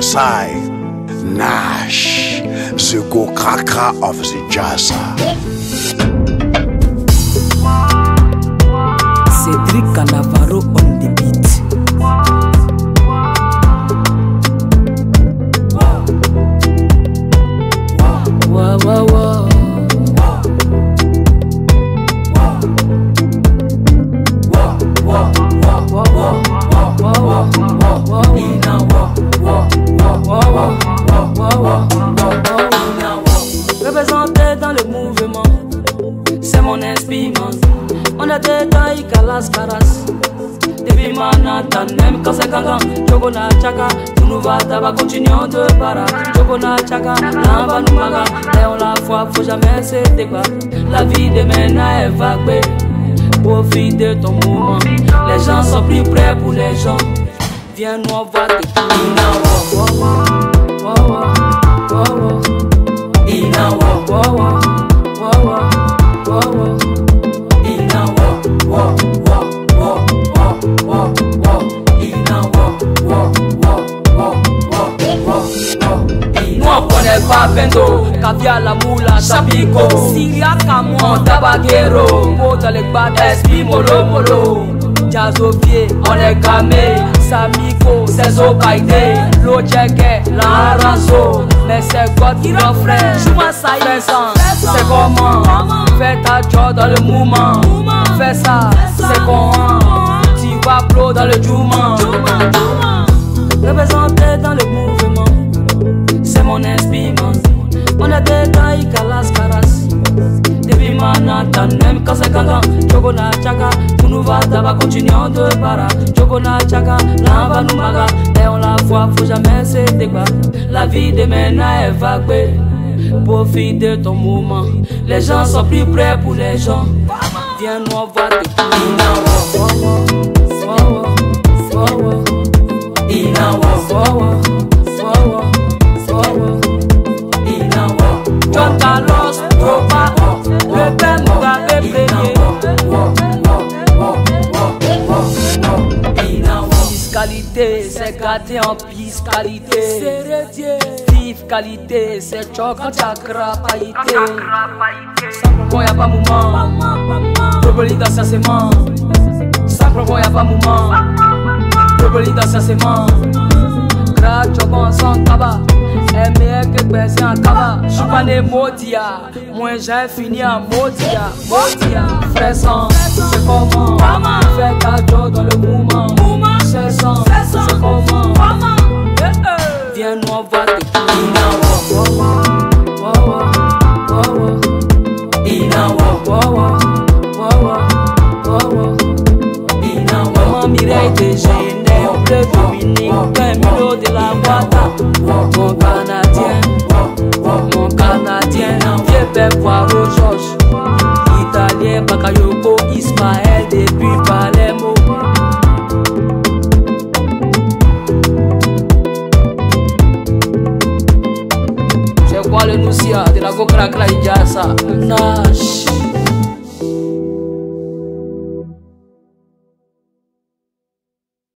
Sai Nash, the go kaka of the jazz. Cedric Canava. On a des tailles qu'à las caras. Depuis Manhattan, même quand c'est gangan, Jogona Chaka, de. Jogona Chaka, la faut jamais se. La vie de maintenant est vague, profite de ton moment. Les gens sont plus prêts pour les gens. Viens nous va on connaît pas Bendo, caviar la moula, Chapico, Syria Camon, Tabaguero, Mota le bad esprit, Molo Molo, pied, on est camé, Samiko, c'est au Kaide, Lo Tcheke, la Razo, mais c'est God qui l'offre, Chouma Saïd, fais ça, c'est comment, fais ta job dans le mouvement, fais ça, c'est comment, tu vas pro dans le Juma, représenté dans le mouvement quand c'est gangan, Jogona Chaka, nous va tabac, continuons de para. Jogona Chaka, l'enva nous maga, et on la foi, faut jamais se débattre. La vie de maintenant est vague, profite de ton moment. Les gens sont plus prêts pour les gens. Viens nous on va c'est gâté en fiscalité. Vive qualité, c'est choc en chakra païté. Propos, y'a pas mouvement. Probably dans sa. Sans propos, y'a pas mouvement. Probably dans sa sément. Gra chogon sans tabac. En. J'suis pas né modia. Moi j'ai fini en modia. Modia. Frère sang, c'est comment? Fais ta job dans le mouvement. C'est sang, Eh, eh. Mireille de Genève, bleu Dominique, de la mon Canadien, mon Canadien, père Georges, Italien Bakayoko, Ismaël depuis Palermo. C'est quoi le Noussia de la Gokra Kraïjasa? Nash.